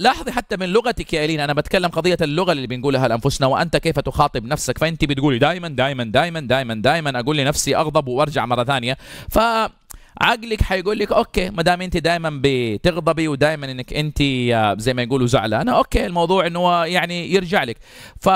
لاحظي حتى من لغتك يا إلين أنا بتكلم قضية اللغة اللي بنقولها لأنفسنا وأنت كيف تخاطب نفسك؟ فأنت بتقولي دائما دائما دائما دائما دائما أقول لنفسي أغضب وأرجع مرة ثانية. ف عقلك حيقول لك okay ما دام أنت دائما بتغضبي ودائما إنك أنت زي ما يقولوا زعلانة okay الموضوع إنه يعني يرجع لك. ف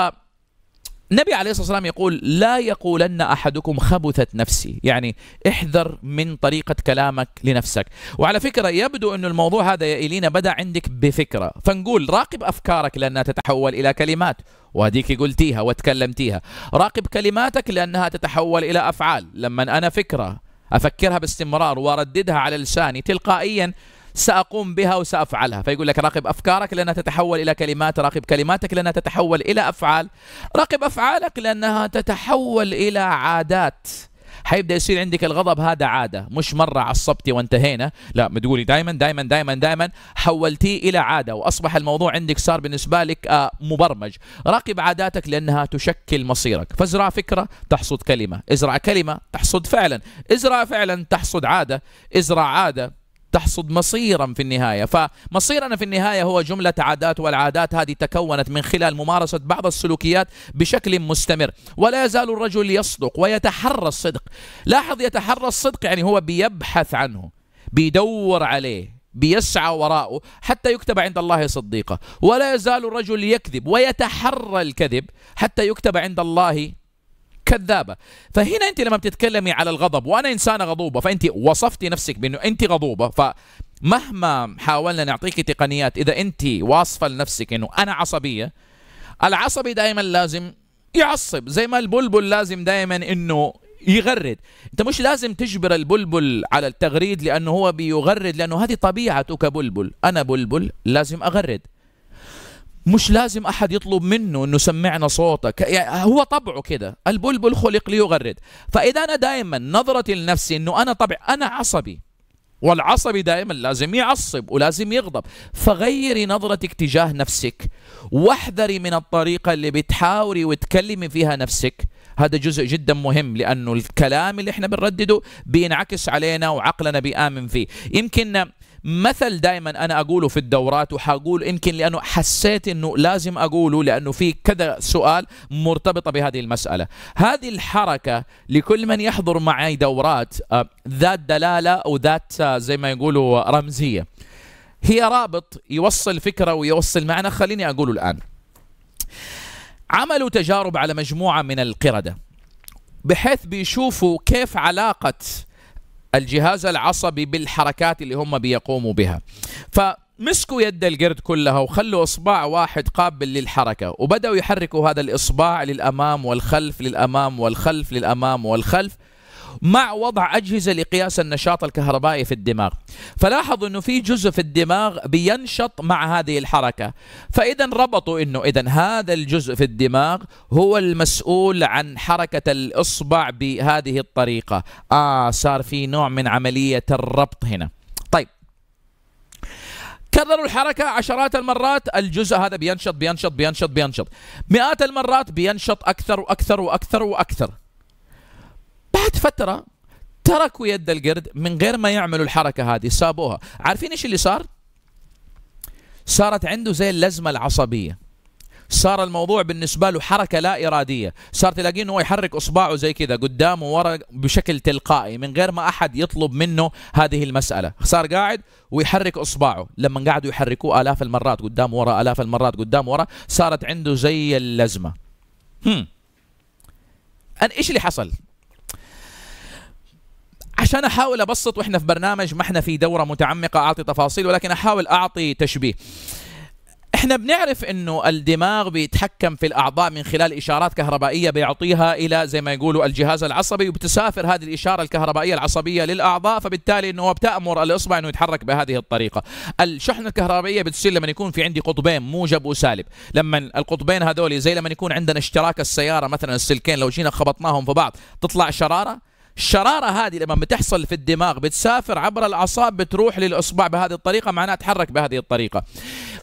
النبي عليه الصلاة والسلام يقول لا يقولن أحدكم خبثت نفسي. يعني احذر من طريقة كلامك لنفسك. وعلى فكرة يبدو انه الموضوع هذا يا إيلينا بدأ عندك بفكرة. فنقول راقب أفكارك لأنها تتحول إلى كلمات. وهذيك قلتيها وتكلمتيها. راقب كلماتك لأنها تتحول إلى أفعال. لما أنا فكرة أفكرها باستمرار وأرددها على لساني تلقائيا سأقوم بها وسأفعلها. فيقول لك راقب أفكارك لأنها تتحول إلى كلمات راقب كلماتك لأنها تتحول إلى أفعال راقب أفعالك لأنها تتحول إلى عادات. حيبدأ يصير عندك الغضب هذا عادة مش مرة عصبتي وانتهينا. لا بتقولي دائما دائما دائما دائما حولتيه إلى عادة. وأصبح الموضوع عندك صار بالنسبة لك آه مبرمج. راقب عاداتك لأنها تشكل مصيرك. فازرع فكرة تحصد كلمة. ازرع كلمة تحصد فعلا. ازرع فعلا تحصد عادة. ازرع عادة تحصد مصيرا في النهاية، فمصيرنا في النهاية هو جملة عادات والعادات هذه تكونت من خلال ممارسة بعض السلوكيات بشكل مستمر، ولا يزال الرجل يصدق ويتحرى الصدق. لاحظ يتحرى الصدق يعني هو بيبحث عنه، بيدور عليه، بيسعى وراءه حتى يكتب عند الله صديقا ولا يزال الرجل يكذب ويتحرى الكذب حتى يكتب عند الله كذابة. فهنا أنت لما بتتكلمي على الغضب وأنا إنسانة غضوبة فأنت وصفتي نفسك بأنه أنت غضوبة فمهما حاولنا نعطيك تقنيات إذا أنت واصفة لنفسك أنه أنا عصبية العصبي دائما لازم يعصب زي ما البلبل لازم دائما أنه يغرد. أنت مش لازم تجبر البلبل على التغريد لأنه هو بيغرد لأنه هذه طبيعته كبلبل أنا بلبل لازم أغرد. مش لازم أحد يطلب منه إنه سمعنا صوتك. يعني هو طبعه كده. البلبل خلق ليغرد. فإذا أنا دائما نظرتي لنفسي إنه أنا طبع أنا عصبي. والعصبي دائما لازم يعصب ولازم يغضب. فغيري نظرتك تجاه نفسك. واحذري من الطريقة اللي بتحاوري وتكلمي فيها نفسك. هذا جزء جدا مهم لأنه الكلام اللي إحنا بنردده بينعكس علينا وعقلنا بيآمن فيه. يمكن مثل دائما أنا أقوله في الدورات وحقول يمكن لأنه حسيت إنه لازم أقوله لأنه في كذا سؤال مرتبطه بهذه المسألة. هذه الحركة لكل من يحضر معي دورات ذات دلالة أو ذات زي ما يقولوا رمزية. هي رابط يوصل فكرة ويوصل معنى. خليني أقوله الآن. عملوا تجارب على مجموعة من القردة بحيث بيشوفوا كيف علاقة الجهاز العصبي بالحركات اللي هم بيقوموا بها. فمسكوا يد القرد كلها وخلوا إصبع واحد قابل للحركة وبدأوا يحركوا هذا الإصبع للأمام والخلف للأمام والخلف للأمام والخلف مع وضع أجهزة لقياس النشاط الكهربائي في الدماغ. فلاحظوا أنه في جزء في الدماغ بينشط مع هذه الحركة. فإذا ربطوا أنه إذا هذا الجزء في الدماغ هو المسؤول عن حركة الإصبع بهذه الطريقة. آه صار في نوع من عملية الربط هنا. طيب. كرروا الحركة عشرات المرات. الجزء هذا بينشط بينشط بينشط بينشط. مئات المرات بينشط أكثر وأكثر وأكثر وأكثر. بعد فترة تركوا يد القرد من غير ما يعملوا الحركة هذه سابوها. عارفين إيش اللي صار؟ صارت عنده زي اللزمة العصبية. صار الموضوع بالنسبة له حركة لا إرادية. صار تلاقيه إنه هو يحرك إصبعه زي كذا قدام وورا بشكل تلقائي من غير ما أحد يطلب منه هذه المسألة. صار قاعد ويحرك إصبعه. لما قعدوا يحركوه آلاف المرات قدام ورا آلاف المرات قدام ورا صارت عنده زي اللزمة. هم. أنا إيش اللي حصل؟ عشان أحاول أبسط وإحنا في برنامج ما إحنا في دورة متعمقة أعطي تفاصيل ولكن أحاول أعطي تشبيه. إحنا بنعرف إنه الدماغ بيتحكم في الأعضاء من خلال إشارات كهربائية بيعطيها إلى زي ما يقولوا الجهاز العصبي وبتسافر هذه الإشارة الكهربائية العصبية للأعضاء فبالتالي إنه بتأمر الإصبع إنه يتحرك بهذه الطريقة. الشحنه الكهربائية بتصير لما يكون في عندي قطبين موجب وسالب. لما القطبين هذول زي لما يكون عندنا اشتراك السيارة مثلا السلكين لو جينا خبطناهم في بعض تطلع شرارة الشرارة هذه لما بتحصل في الدماغ بتسافر عبر الأعصاب بتروح للإصبع بهذه الطريقة معناها تحرك بهذه الطريقة.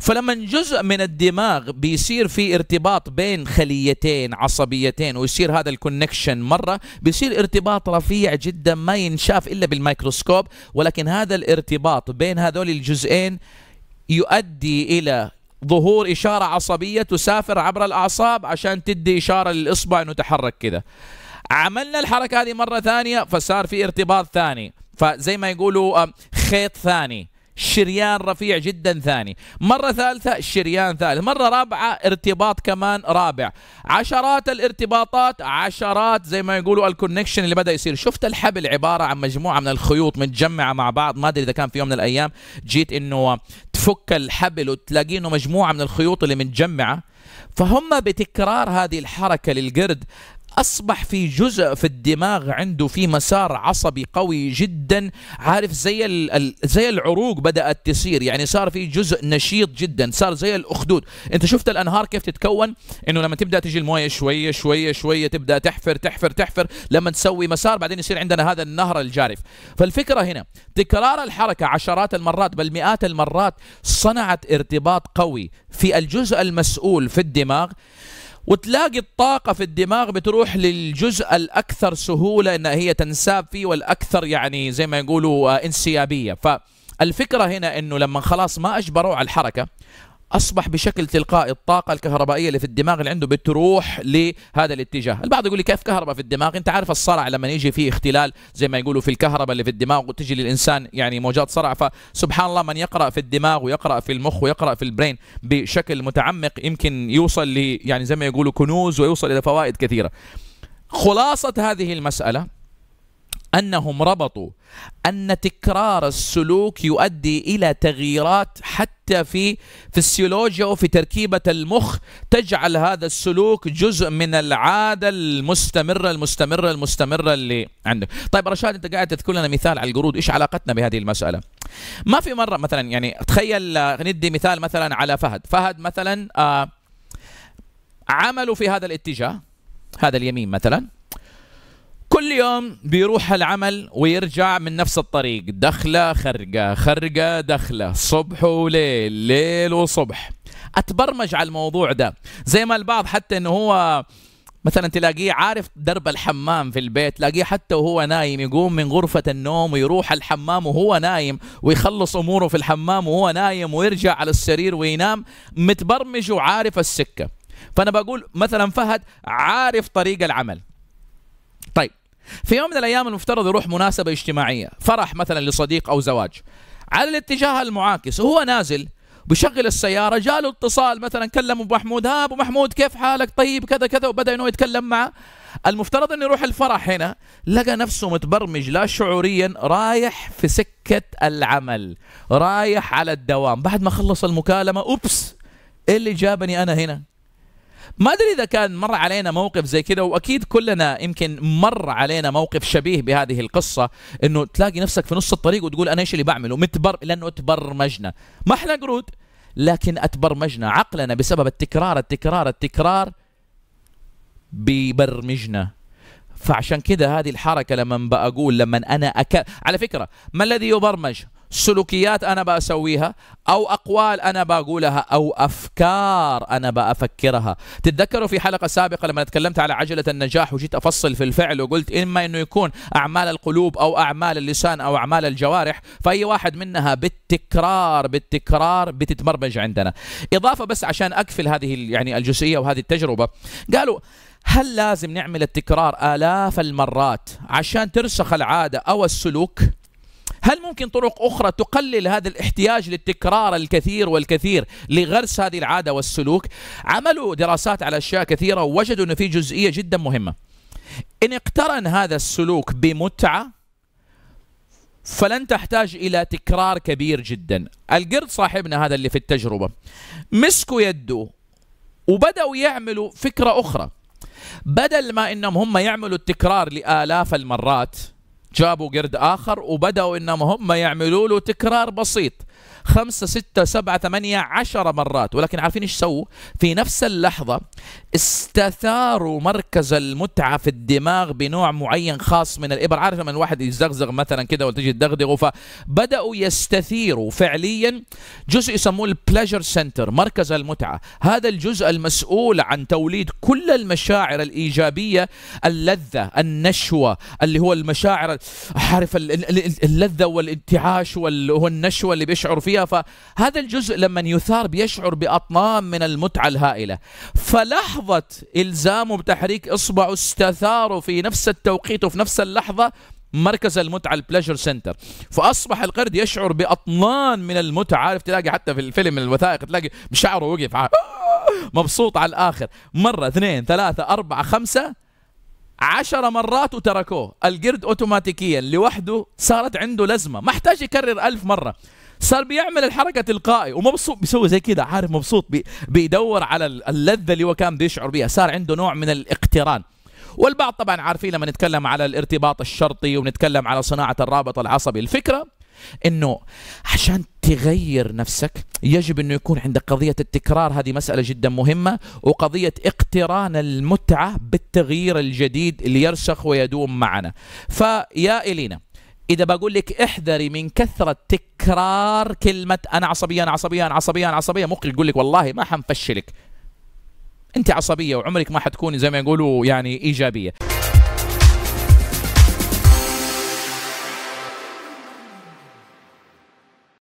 فلما جزء من الدماغ بيصير في ارتباط بين خليتين عصبيتين ويصير هذا ال connection مرة بيصير ارتباط رفيع جدا ما ينشاف إلا بالميكروسكوب ولكن هذا الارتباط بين هذول الجزئين يؤدي إلى ظهور إشارة عصبية تسافر عبر الأعصاب عشان تدي إشارة للإصبع إنه تحرك كذا عملنا الحركة هذه مرة ثانية فصار في ارتباط ثاني. فزي ما يقولوا خيط ثاني. شريان رفيع جدا ثاني. مرة ثالثة شريان ثالث. مرة رابعة ارتباط كمان رابع. عشرات الارتباطات عشرات زي ما يقولوا الكونكشن اللي بدأ يصير. شفت الحبل عبارة عن مجموعة من الخيوط متجمعة مع بعض؟ ما أدري إذا كان في يوم من الأيام جيت إنه تفك الحبل وتلاقي إنه مجموعة من الخيوط اللي متجمعة. فهم بتكرار هذه الحركة للقرد. أصبح في جزء في الدماغ عنده في مسار عصبي قوي جدا. عارف زي زي العروق بدأت تصير. يعني صار في جزء نشيط جدا صار زي الأخدود. أنت شفت الأنهار كيف تتكون؟ إنه لما تبدأ تجي الموية شوية شوية شوية تبدأ تحفر تحفر تحفر لما تسوي مسار بعدين يصير عندنا هذا النهر الجارف. فالفكرة هنا تكرار الحركة عشرات المرات بل مئات المرات صنعت ارتباط قوي في الجزء المسؤول في الدماغ. وتلاقي الطاقة في الدماغ بتروح للجزء الأكثر سهولة إن هي تنساب فيه والأكثر يعني زي ما يقولوا آه، انسيابية. فالفكرة هنا إنه لما خلاص ما أجبروا على الحركة أصبح بشكل تلقائي الطاقة الكهربائية اللي في الدماغ اللي عنده بتروح لهذا الاتجاه، البعض يقول لي كيف كهرباء في الدماغ؟ أنت عارف الصرع لما يجي فيه اختلال زي ما يقولوا في الكهرباء اللي في الدماغ وتجي للإنسان يعني موجات صرع فسبحان الله من يقرأ في الدماغ ويقرأ في المخ ويقرأ في البرين بشكل متعمق يمكن يوصل ل يعني زي ما يقولوا كنوز ويوصل إلى فوائد كثيرة. خلاصة هذه المسألة أنهم ربطوا أن تكرار السلوك يؤدي إلى تغييرات حتى في فسيولوجيا وفي تركيبة المخ تجعل هذا السلوك جزء من العادة المستمرة المستمرة المستمرة اللي عندك. طيب رشاد أنت قاعد تذكر لنا مثال على القرود، إيش علاقتنا بهذه المسألة؟ ما في مرة مثلا يعني تخيل ندي مثال مثلا على فهد، فهد مثلا آه عملوا في هذا الاتجاه هذا اليمين مثلا كل يوم بيروح العمل ويرجع من نفس الطريق. دخلة خرقة خرقة دخلة صبح وليل ليل وصبح. أتبرمج على الموضوع ده. زي ما البعض حتى إنه هو مثلا تلاقيه عارف درب الحمام في البيت تلاقيه حتى وهو نايم يقوم من غرفة النوم ويروح الحمام وهو نايم ويخلص أموره في الحمام وهو نايم ويرجع على السرير وينام متبرمج وعارف السكة. فأنا بقول مثلا فهد عارف طريق العمل. في يوم من الأيام المفترض يروح مناسبة اجتماعية فرح مثلا لصديق أو زواج. على الاتجاه المعاكس وهو نازل بشغل السيارة جاله اتصال مثلا كلم أبو محمود ها أبو محمود كيف حالك؟ طيب كذا كذا. وبدأ إنه يتكلم معه. المفترض إنه يروح الفرح هنا لقى نفسه متبرمج لا شعوريا رايح في سكة العمل رايح على الدوام. بعد ما خلص المكالمة أوبس إيه اللي جابني أنا هنا؟ ما أدري إذا كان مر علينا موقف زي كذا وأكيد كلنا يمكن مر علينا موقف شبيه بهذه القصة إنه تلاقي نفسك في نص الطريق وتقول أنا إيش اللي بعمله؟ متبر لأنه تبرمجنا ما إحنا قرود لكن أتبرمجنا عقلنا بسبب التكرار التكرار التكرار بيبرمجنا. فعشان كذا هذه الحركة لما بقول لما أنا أك... على فكرة ما الذي يبرمج؟ سلوكيات أنا بسويها أو أقوال أنا بقولها أو أفكار أنا بأفكرها. تتذكروا في حلقة سابقة لما تكلمت على عجلة النجاح وجيت أفصل في الفعل وقلت إما إنه يكون أعمال القلوب أو أعمال اللسان أو أعمال الجوارح فأي واحد منها بالتكرار بالتكرار بتتبرمج عندنا. إضافة بس عشان أقفل هذه يعني الجزئية وهذه التجربة. قالوا هل لازم نعمل التكرار آلاف المرات عشان ترسخ العادة أو السلوك؟ هل ممكن طرق أخرى تقلل هذا الاحتياج للتكرار الكثير والكثير لغرس هذه العادة والسلوك؟ عملوا دراسات على أشياء كثيرة ووجدوا أن في جزئية جدا مهمة. إن اقترن هذا السلوك بمتعة فلن تحتاج إلى تكرار كبير جدا. القرد صاحبنا هذا اللي في التجربة مسكوا يده وبدأوا يعملوا فكرة أخرى. بدل ما إنهم هم يعملوا التكرار لآلاف المرات جابوا قرد آخر وبدأوا إنهم هم يعملوا له تكرار بسيط. خمسة ستة سبعة ثمانية عشر مرات. ولكن عارفين إيش سووا؟ في نفس اللحظة استثاروا مركز المتعة في الدماغ بنوع معين خاص من الإبر. عارف لما الواحد يزغزغ مثلا كده وتجي تدغدغه فبدأوا يستثيروا فعليا جزء يسموه ال pleasure center مركز المتعة. هذا الجزء المسؤول عن توليد كل المشاعر الإيجابية اللذة النشوة اللي هو المشاعر عارف اللذة والانتعاش والنشوة اللي بيشعر فيها فهذا الجزء لما يثار بيشعر بأطنان من المتعة الهائلة. فلحظة إلزامه بتحريك اصبعه استثاره في نفس التوقيت وفي نفس اللحظة مركز المتعة ال pleasure center فأصبح القرد يشعر بأطنان من المتعة. عارف تلاقي حتى في الفيلم الوثائقي تلاقي بشعره وقف. مبسوط على الآخر. مرة اثنين ثلاثة أربعة خمسة عشر مرات وتركوه. القرد اوتوماتيكيا لوحده صارت عنده لزمة. ما احتاج يكرر ألف مرة. صار بيعمل الحركة تلقائي ومبسوط بيسوي زي كذا عارف مبسوط بي بيدور على اللذة اللي هو كان بيشعر بها صار عنده نوع من الاقتران. والبعض طبعا عارفين لما نتكلم على الارتباط الشرطي ونتكلم على صناعة الرابط العصبي الفكرة إنه عشان تغير نفسك يجب إنه يكون عندك قضية التكرار هذه مسألة جدا مهمة وقضية اقتران المتعة بالتغيير الجديد اللي يرسخ ويدوم معنا. فيا إلينا. إذا بقول لك احذري من كثرة تكرار كلمة أنا عصبيه أنا عصبيه أنا عصبيه أنا عصبيه مخك يقول لك والله ما حنفشلك. أنت عصبية وعمرك ما حتكوني زي ما يقولوا يعني إيجابية.